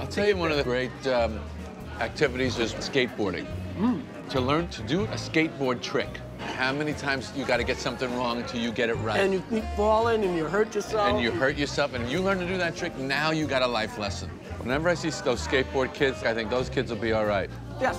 I'll tell you one of the great um, activities is skateboarding. Hmm. To learn to do a skateboard trick. How many times you got to get something wrong until you get it right? And you keep falling and you hurt yourself. and you hurt yourself, and you learn to do that trick, now you got a life lesson. Whenever I see those skateboard kids, I think those kids will be all right. Yes.